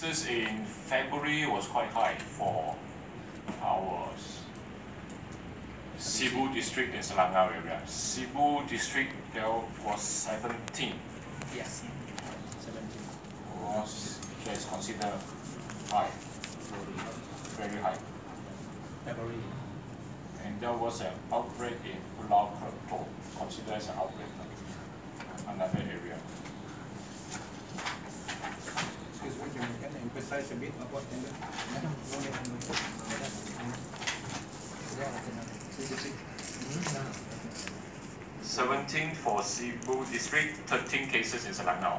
cases in February was quite high for our Sibu district in Selangau area. Sibu district there was 17. Yes. 17. Was that is considered high, very high. February. And there was an outbreak in Pulau Kerto, considered as an outbreak, Ada nama. CDC. Hmm, nah. 17 for Sibu district, 13 cases in Selangau.